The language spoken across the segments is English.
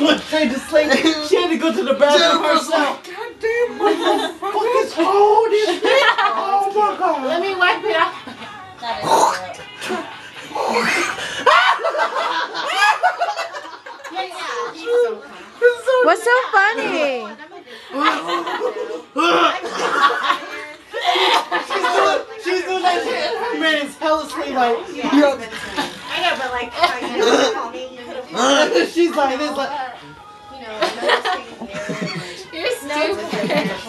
went straight to sleep. She had to go to the bathroom Jennifer's herself. like, God damn, motherfucker. Fuck is cold shit. Oh my god. Let me wipe it off. That is Yeah, yeah. He's so fun. It's so What's so funny? She's doing, she's doing that shit. Her man is hella asleep like. I know, but like, I know, call me, you could have she's like this like. Was just.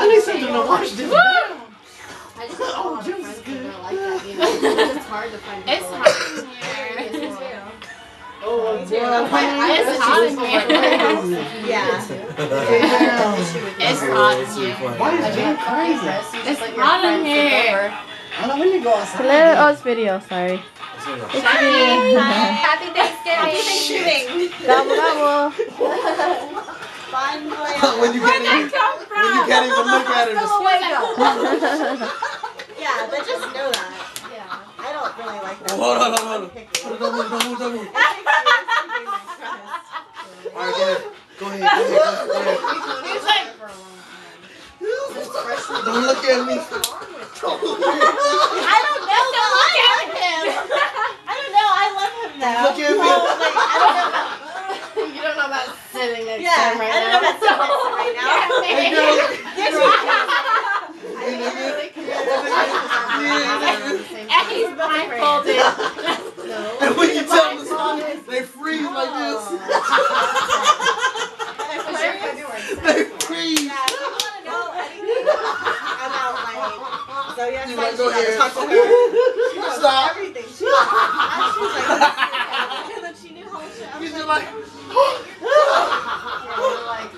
I need something to watch this. I just have a lot of friends that are like that, you know. It's hard to find It's people hot like in here. Oh, It's hot in here. Yeah. It's hot in here. Why is Jane crazy? It's hot in here. I don't know when you go outside. Let us video, sorry. It's me. Happy Thanksgiving. Gobble gobble. Fun when you can't even, come from? when you can't even look at her. Just, oh Yeah, but just know that. Yeah. I don't really like that. hold on, hold on. Picky. Don't move, don't move, don't move. It's All right, go ahead. Go ahead, go ahead, go ahead. He's like, Don't look at me. I don't know, but I love him. I don't know, I love him though. Look at me. So, like, I don't know. you don't know about sitting next Yeah, to him right I don't now. know about sitting next to him right now. Hey, girl. Hey, nigga. And he's blindfolded. no. And when you tell them to stop, they freeze like oh. this. They freeze. Yeah, if you want to know anything about like so like, you go gotta ahead. talk to her. She knows Stop. everything. She, she was like, and then she knew how much I was You're like, like,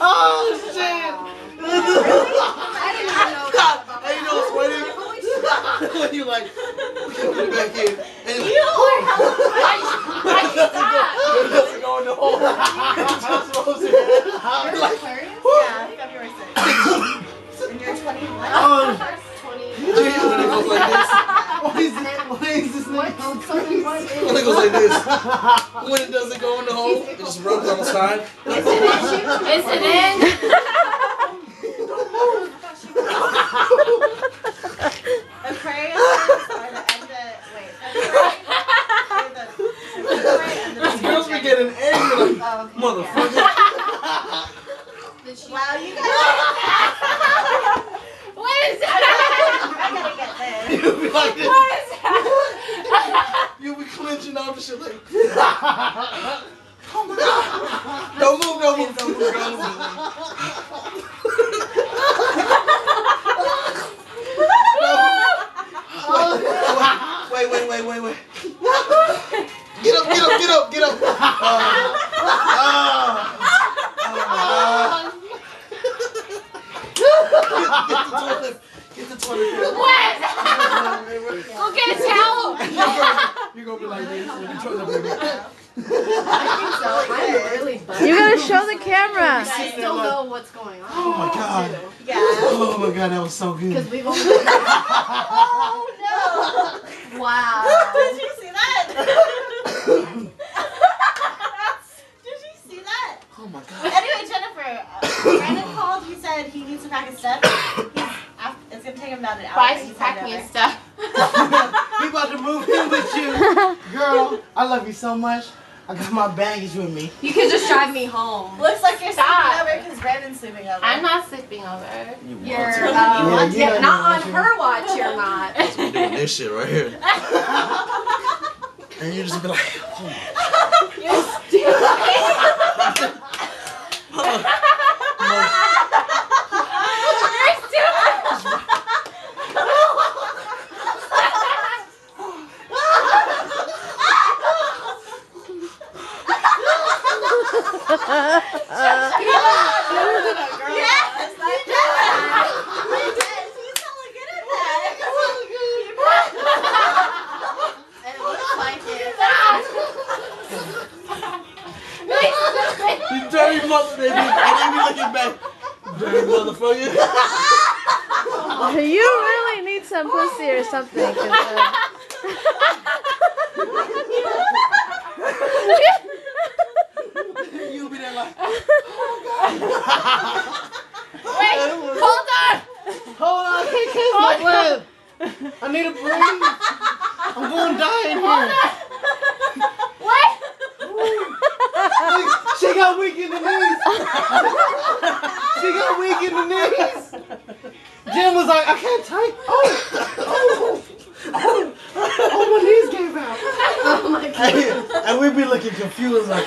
Oh shit. I didn't even know God. that. Hey, you know what's funny? when you like, we can put it back in. And you are hella Why you stop? it doesn't go in the hole. It just rolls in. You're like, Yeah, February 6th. and you're 21. Um, oh, When it goes like this. why is this, why is this nigga so crazy? When it goes like this. When it doesn't go in the hole, it just rubs on the side. Is it in? Is it in? Aquarius are the end of, wait, February. They're the- February and the These girls be getting like, Oh, okay. motherfucker. Wow, you guys. What is that? I gotta get this. You be like this. What is that? You be clenching up and shit like, oh my god. Don't move, don't move, don't move, don't move. Wait, wait, wait, wait, wait. Gonna be like this when you try to baby. I'm really. You gotta show the camera. I still know what's going on. Oh my god. Yeah. Oh my god, that was so good. Because we've only. Oh no! Wow. Did you see that? Did you see that? Oh my god. Anyway, Jennifer, uh, Brandon called. He said he needs to pack his stuff. He's, af- it's gonna take him about an hour. Bye. but he's Pack headed me and stuff. we about to move in with you. Girl, I love you so much. I got my baggage with me. You could just drive me home. Looks like you're Stop. sleeping over because Brandon's sleeping over. I'm not sleeping over. You want You're to. uh, Yeah, you yeah, know not on want her watch. You're not. We doing this shit right here. And you just be like, oh You're stupid. You're stupid. Yes, you did. You did. He's hella good at that. It looks like it. You dirty. You really need some pussy or something. 'cause, uh, You'll be there like, Wait, hold on. hold on, I can't catch my breath. I need a breathe. I'm going to die in here. Wait. She got weak in the knees. she got weak in the knees. Jim was like, I can't take. Oh, oh, oh, oh, my knees gave out. Oh my god. and we'd be looking confused like,